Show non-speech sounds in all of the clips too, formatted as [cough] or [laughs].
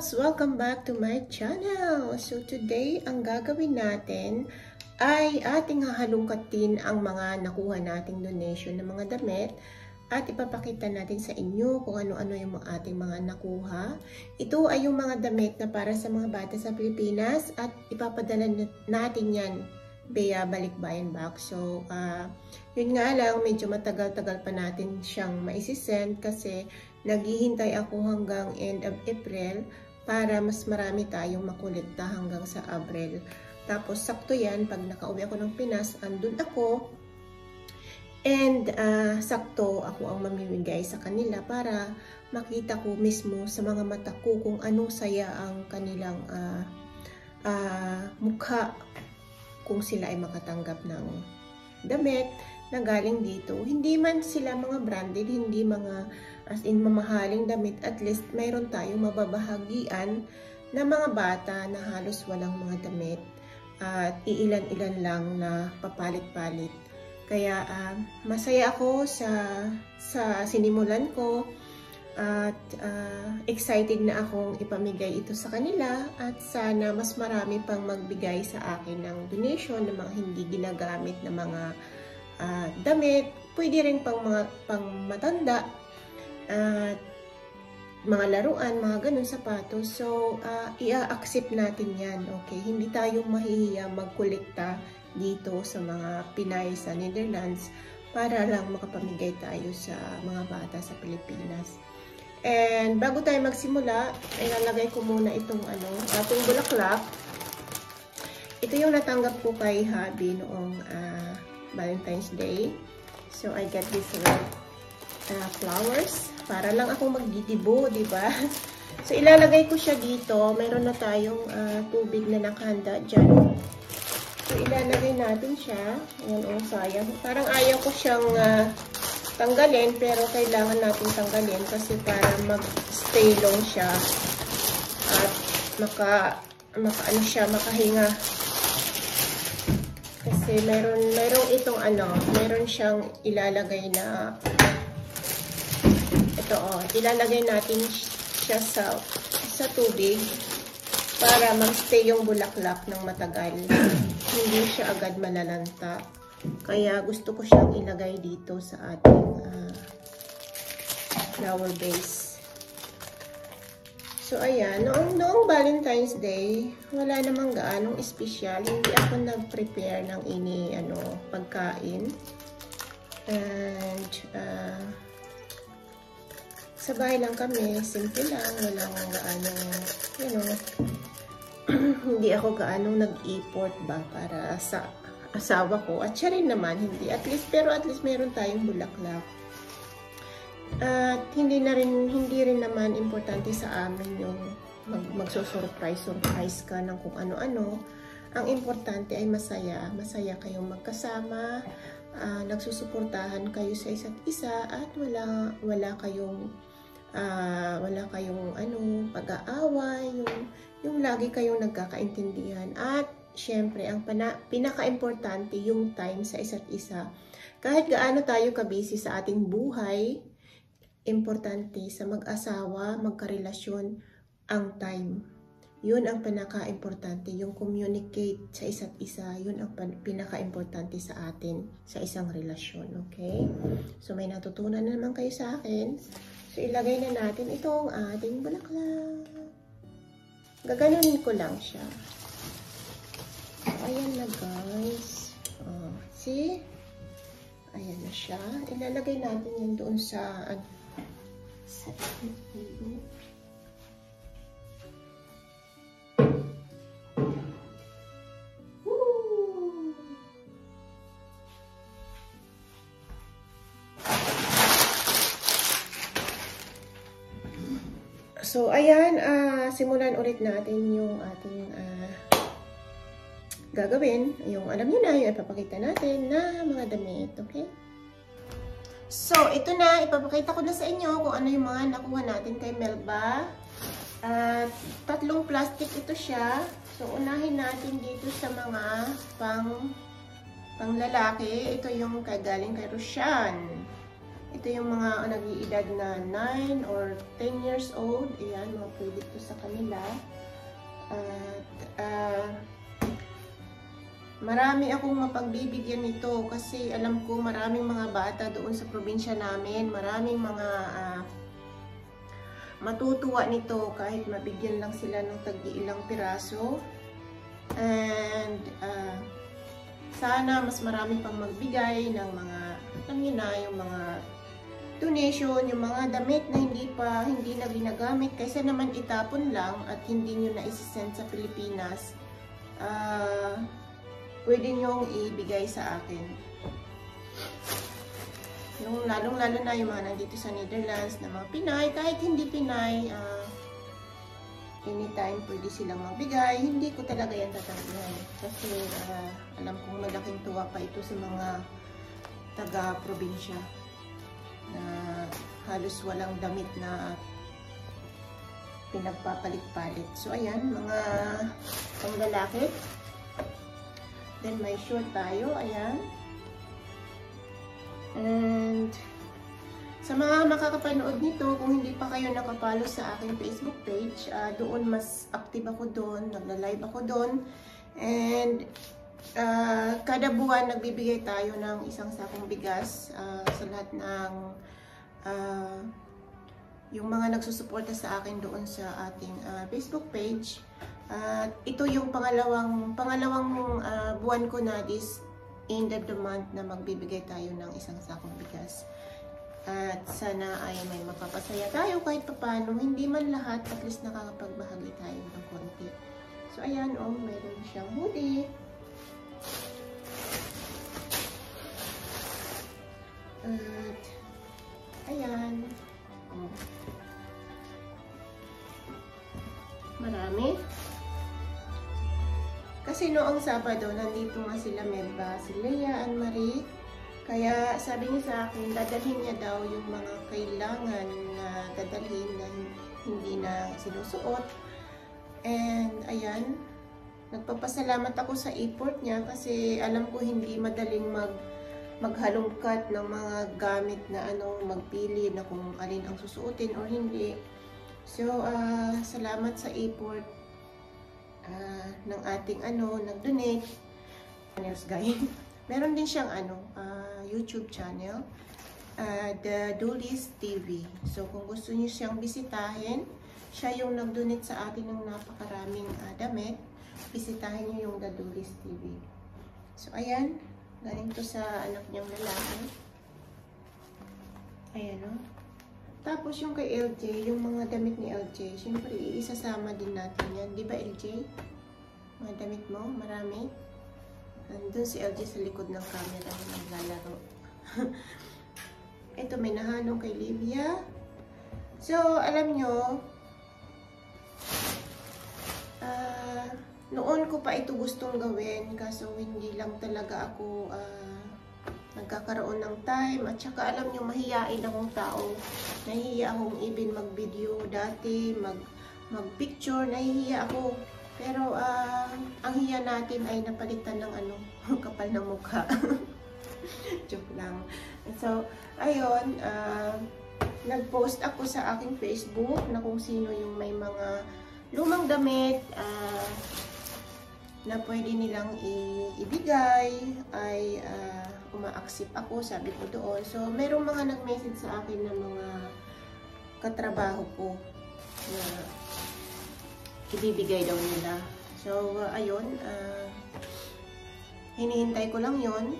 loves! Welcome back to my channel! So today, ang gagawin natin ay ating hahalungkatin ang mga nakuha nating donation ng mga damit at ipapakita natin sa inyo kung ano-ano yung ating mga nakuha. Ito ay yung mga damit na para sa mga bata sa Pilipinas at ipapadala natin yan via balikbayan box. So, uh, yun nga lang, medyo matagal-tagal pa natin siyang maisisend kasi naghihintay ako hanggang end of April para mas marami tayong makulikta hanggang sa Abril. Tapos, sakto yan, pag nakauwi ako ng Pinas, andun ako, and uh, sakto ako ang mamimigay sa kanila para makita ko mismo sa mga mata ko kung anong saya ang kanilang uh, uh, mukha kung sila ay makatanggap ng damit na galing dito. Hindi man sila mga branded, hindi mga as in mamahaling damit, at least mayroon tayong mababahagian na mga bata na halos walang mga damit at iilan-ilan lang na papalit-palit. Kaya uh, masaya ako sa sa sinimulan ko at uh, excited na akong ipamigay ito sa kanila at sana mas marami pang magbigay sa akin ng donation ng mga hindi ginagamit na mga uh, damit, pwede rin pang mga pang matanda at mga laruan, mga ganun sapatos. So, uh, i-accept natin yan, okay? Hindi tayo mahihiya magkolekta dito sa mga Pinay sa Netherlands para lang makapamigay tayo sa mga bata sa Pilipinas. And bago tayo magsimula, ilalagay ko muna itong ano, ating bulaklak. Ito yung natanggap ko kay Habi noong uh, Valentine's Day. So, I got this uh, flowers. Para lang ako magdidibo, di ba? [laughs] So, ilalagay ko siya dito. Meron na tayong uh, tubig na nakahanda dyan. So, ilalagay natin siya. Ayan, oh, sayang. Parang ayaw ko siyang uh, tanggalin, pero kailangan natin tanggalin kasi para mag-stay long siya at maka, maka ano siya, makahinga. Kasi meron, meron itong ano, meron siyang ilalagay na ito oh, ilalagay natin siya sa sa tubig para mag-stay yung bulaklak ng matagal. [clears throat] Hindi siya agad malalanta. Kaya gusto ko siyang ilagay dito sa ating uh, flower base. So, ayan. Noong, noong Valentine's Day, wala namang gaanong espesyal. Hindi ako nag-prepare ng ini, ano, pagkain. And, uh, sa bahay lang kami. Simple lang. Walang gaanong, you know, [clears throat] hindi ako gaanong nag-import ba para sa asawa ko. At siya rin naman, hindi. At least, pero at least meron tayong bulaklak. At hindi na rin, hindi rin naman importante sa amin yung mag, magso-surprise-surprise ka ng kung ano-ano. Ang importante ay masaya. Masaya kayong magkasama, uh, nagsusuportahan kayo sa isa't isa, at wala, wala kayong uh, wala kayong ano, pag-aaway, yung, yung lagi kayong nagkakaintindihan. At syempre, ang pinaka-importante yung time sa isa't isa. Kahit gaano tayo kabisi sa ating buhay, importante sa mag-asawa, magkarelasyon, ang time. Yun ang pinaka-importante, yung communicate sa isa't isa, yun ang pinaka-importante sa atin sa isang relasyon, okay? So, may natutunan na naman kayo sa akin. So, ilagay na natin itong ating bulaklak. Gaganunin ko lang siya. Ayan na guys. Oh, see? Ayan na siya. Ilalagay natin yan doon sa ano, sa So, ayan, uh, simulan ulit natin yung ating uh, gagawin, yung alam niyo na, yung ipapakita natin na mga damit, okay? So, ito na, ipapakita ko na sa inyo kung ano yung mga nakuha natin kay Melba. At tatlong plastic ito siya. So, unahin natin dito sa mga pang pang lalaki. Ito yung kay galing kay Roshan. Ito yung mga nag-iedad na 9 or 10 years old. Ayan, mga pwede to sa kanila. At, uh, marami akong mapagbibigyan nito kasi alam ko maraming mga bata doon sa probinsya namin. Maraming mga uh, matutuwa nito kahit mabigyan lang sila ng tag-iilang piraso. And, uh, sana mas marami pang magbigay ng mga, alam nyo na, yung mga donation, yung mga damit na hindi pa, hindi na ginagamit, kaysa naman itapon lang at hindi nyo na isi-send sa Pilipinas, uh, pwede nyong ibigay sa akin. Yung lalong-lalo na yung mga nandito sa Netherlands na mga Pinay, kahit hindi Pinay, uh, anytime pwede silang magbigay. Hindi ko talaga yan tatanggihan. Kasi uh, alam kong malaking tuwa pa ito sa mga taga-probinsya na halos walang damit na pinagpapalit-palit. So, ayan, mga panglalaki. Then, may short tayo. Ayan. And, sa mga makakapanood nito, kung hindi pa kayo nakapalo sa aking Facebook page, uh, doon mas active ako doon, nagla-live ako doon. And, uh, kada buwan nagbibigay tayo ng isang sakong bigas uh, sa lahat ng uh, yung mga nagsusuporta sa akin doon sa ating uh, Facebook page. Uh, ito yung pangalawang pangalawang uh, buwan ko na this end of the month na magbibigay tayo ng isang sakong bigas. At sana ay may mapapasaya tayo kahit papano. Hindi man lahat, at least nakakapagbahagi tayo ng konti. So, ayan, oh, meron siyang hoodie. Kasi noong Sabado, nandito nga sila Melba, si Leia, Anne Marie. Kaya sabi niya sa akin, dadalhin niya daw yung mga kailangan na dadalhin na hindi na sinusuot. And ayan, nagpapasalamat ako sa import niya kasi alam ko hindi madaling mag maghalongkat ng mga gamit na ano, magpili na kung alin ang susuotin or hindi. So, uh, salamat sa import uh, ng ating ano, nag-donate. Channels guy. [laughs] Meron din siyang ano, uh, YouTube channel, uh, The Dulis TV. So, kung gusto niyo siyang bisitahin, siya yung nag-donate sa atin ng napakaraming uh, damit. Bisitahin niyo yung The Dulis TV. So, ayan. Galing to sa anak niyang lalaki. Ayan o. Oh. Tapos yung kay LJ, yung mga damit ni LJ, syempre isasama din natin yan. Di ba LJ? Mga damit mo, marami. Nandun si LJ sa likod ng camera naglalaro. [laughs] Ito may nahanong kay Livia. So, alam nyo, uh, noon ko pa ito gustong gawin, kaso hindi lang talaga ako uh, nagkakaroon ng time. At saka alam nyo, mahiyain akong tao. Nahihiya akong even mag-video dati, mag, mag-picture, nahihiya ako. Pero uh, ang hiya natin ay napalitan ng ano, [laughs] kapal ng mukha. [laughs] Joke lang. So, ayun, uh, nag-post ako sa aking Facebook na kung sino yung may mga lumang damit, uh, na pwede nilang ibigay ay uh, uma-accept ako, sabi ko doon. So, merong mga nag-message sa akin ng mga katrabaho ko na ibibigay daw nila. So, uh, ayun, uh, hinihintay ko lang yon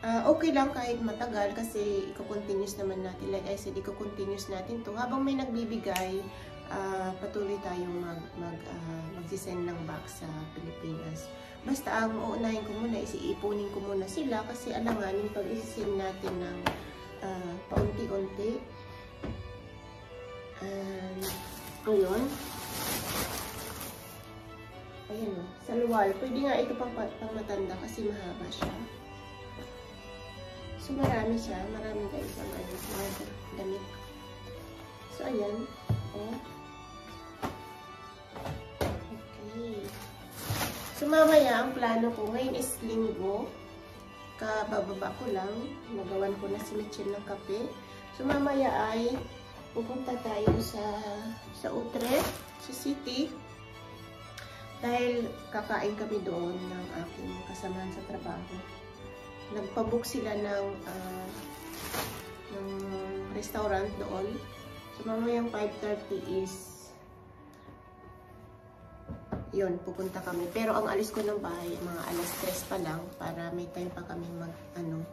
Uh, okay lang kahit matagal kasi i-continuous naman natin. Like I said, i-continuous natin to Habang may nagbibigay, uh, patuloy tayong mag, mag, uh, magsisend ng box sa Pilipinas. Basta ang uunahin ko muna, isiipunin ko muna sila kasi alanganin pag isisend natin ng uh, paunti-unti. And, ayun. Ayan o, sa luwal. Pwede nga ito pang, pang matanda kasi mahaba siya. So, marami siya. Marami guys ang ano, damit. So, ayan. Oh. So, mamaya, ang plano ko, ngayon is linggo. Kabababa ko lang. Nagawan ko na si Mitchell ng kape. So, mamaya ay pupunta tayo sa sa Utrecht, sa city. Dahil kakain kami doon ng aking kasamahan sa trabaho. Nagpabook sila ng uh, ng restaurant doon. So mamayang 5.30 is yun, pupunta kami. Pero ang alis ko ng bahay, mga alas 3 pa lang para may time pa kami mag, ano,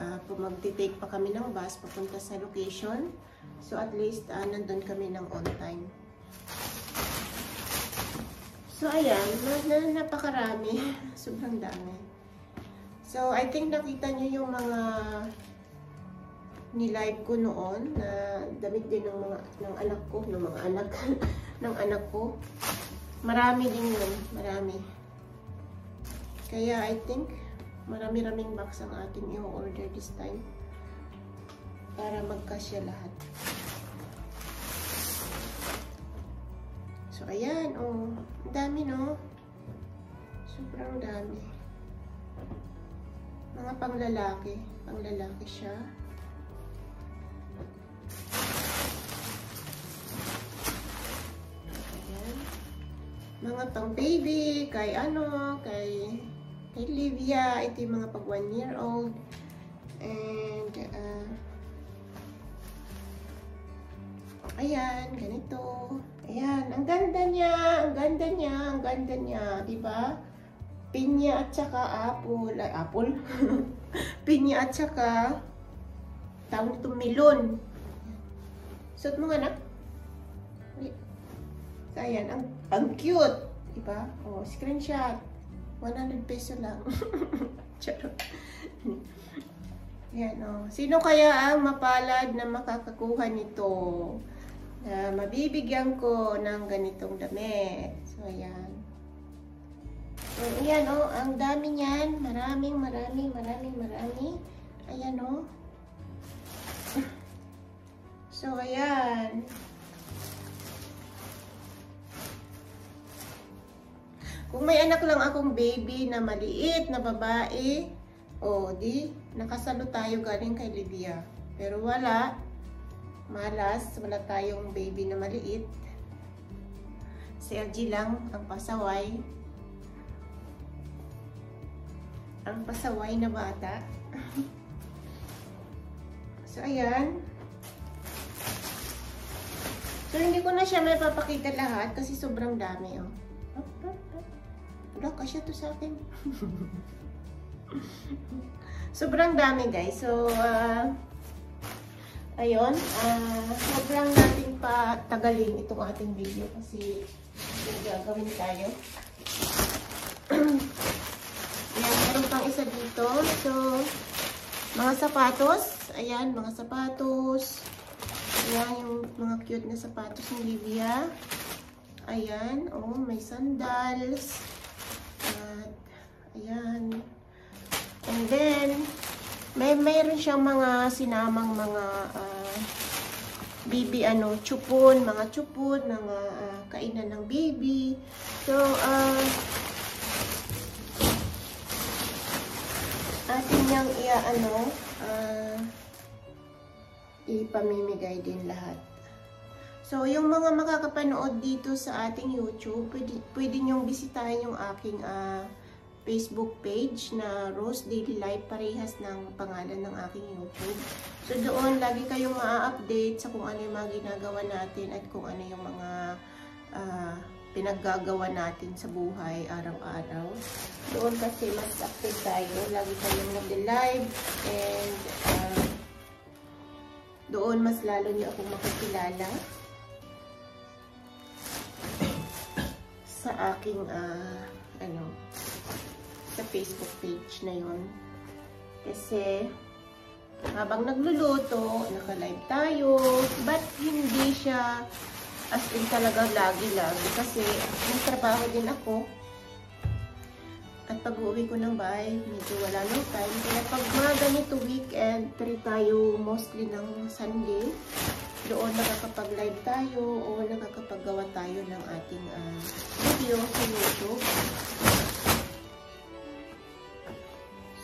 uh, magti-take pa kami ng bus papunta sa location. So at least, uh, nandun kami ng on time. So ayan, na, na, napakarami. [laughs] Sobrang dami. So I think nakita nyo yung mga ni-live ko noon na damit din ng mga ng anak ko, ng mga anak [laughs] ng anak ko. Marami din yun. Marami. Kaya I think marami-raming box ang ating i-order this time. Para magkasya lahat. So, ayan. Oh, ang dami, no? Sobrang dami. Mga panglalaki. Panglalaki siya. Mga pang baby, kay ano, kay, kay Livia, ito yung mga pag one year old. And, uh, ayan, ganito. Ayan, ang ganda niya, ang ganda niya, ang ganda niya, di ba? Pinya at saka apple, ay apple. [laughs] Pinya at saka tawag nito melon. Suot mo nga na? So, ayan, ang, ang cute. Diba? O, oh, screenshot. 100 peso lang. [laughs] Charot. Ayan, o. Oh. Sino kaya ang mapalad na makakakuha nito? Na mabibigyan ko ng ganitong damit. So, ayan. So, ayan, o. Oh, ang dami niyan. Maraming, maraming, maraming, marami. Ayan, o. [laughs] So, ayan. Kung may anak lang akong baby na maliit na babae, o di, nakasalo tayo galing kay Livia. Pero wala, malas, wala tayong baby na maliit. Si LG lang ang pasaway. Ang pasaway na bata. [laughs] so, ayan. So, hindi ko na siya may papakita lahat kasi sobrang dami, oh. Wala, kasya to sa akin. [laughs] Sobrang dami guys. So, uh, ayun. Uh, sobrang nating patagalin itong ating video kasi gagawin tayo. [clears throat] Ayan, meron pang isa dito. So, mga sapatos. Ayan, mga sapatos. Ayan, yung mga cute na sapatos ni Livia. Ayan, oh, may sandals. Ayan. And then, may mayroon siyang mga sinamang mga uh, baby ano, chupon, mga chupon, mga uh, kainan ng baby. So, uh, atin niyang iya ano, uh, ipamimigay din lahat. So, yung mga makakapanood dito sa ating YouTube, pwede, pwede nyong bisitahin yung aking uh, Facebook page na Rose Daily Life, parehas ng pangalan ng aking YouTube. So doon, lagi kayong ma-update sa kung ano yung mga ginagawa natin at kung ano yung mga uh, pinaggagawa natin sa buhay araw-araw. Doon kasi mas active tayo. Lagi kayong nag-live and uh, doon mas lalo niyo akong makikilala sa aking uh, ano sa Facebook page na yon Kasi, habang nagluluto, naka-live tayo, but hindi siya as in talaga lagi-lagi kasi may trabaho din ako. At pag uwi ko ng bahay, medyo wala ng time. Kaya pag mga ganito weekend, free tayo mostly ng Sunday. Doon nakakapag-live tayo o nakakapaggawa tayo ng ating uh, video sa YouTube.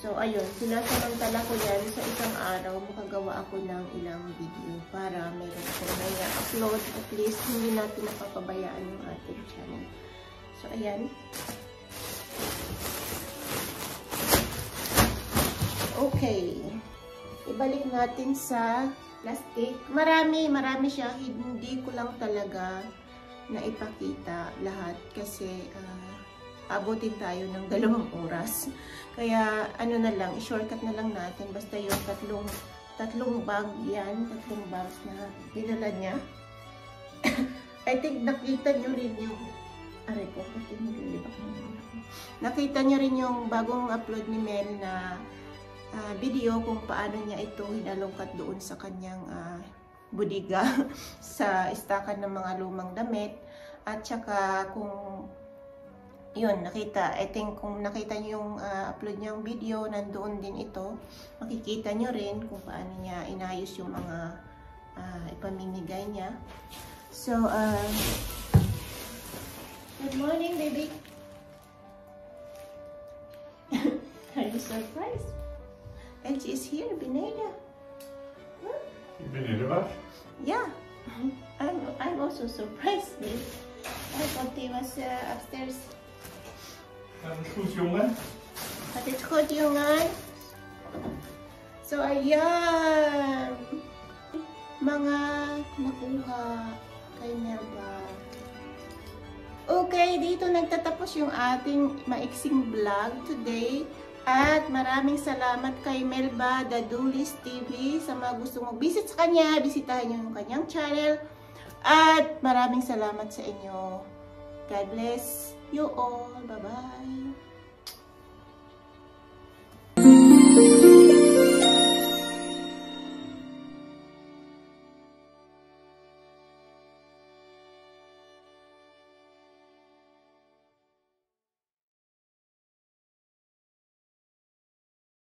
So, ayun, sinasamantala ko yan sa isang araw, makagawa ako ng ilang video para meron ako may upload at least hindi natin napapabayaan yung ating channel. So, ayan. Okay. Ibalik natin sa plastic. Marami, marami siya. Hindi ko lang talaga na ipakita lahat kasi uh, abutin tayo ng dalawang [laughs] oras. Kaya ano na lang, shortcut na lang natin. Basta yung tatlong, tatlong bag yan, tatlong bags na dinala niya. [coughs] I think nakita nyo rin yung aray ko, pati nililibak Nakita nyo rin yung bagong upload ni Mel na uh, video kung paano niya ito hinalungkat doon sa kanyang uh, budiga [laughs] sa istakan ng mga lumang damit at saka kung yun, nakita, I think kung nakita niyo yung uh, upload niyang video, nandoon din ito, makikita niyo rin kung paano niya inayos yung mga uh, ipamimigay niya. So, uh, good morning, baby. [laughs] Are you surprised? And she's here, Bineda. Huh? Bineda? Yeah. [laughs] I'm, I'm also surprised. I thought he was uh, upstairs. Dat is goed, jongen. Het is goed, jongen. So, ayan. Mga nakuha kay Melba. Okay, dito nagtatapos yung ating maiksing vlog today. At maraming salamat kay Melba Dadulis TV sa mga gustong mag-visit sa kanya. Bisitahin niyo yung kanyang channel. At maraming salamat sa inyo. God bless you all. Bye-bye.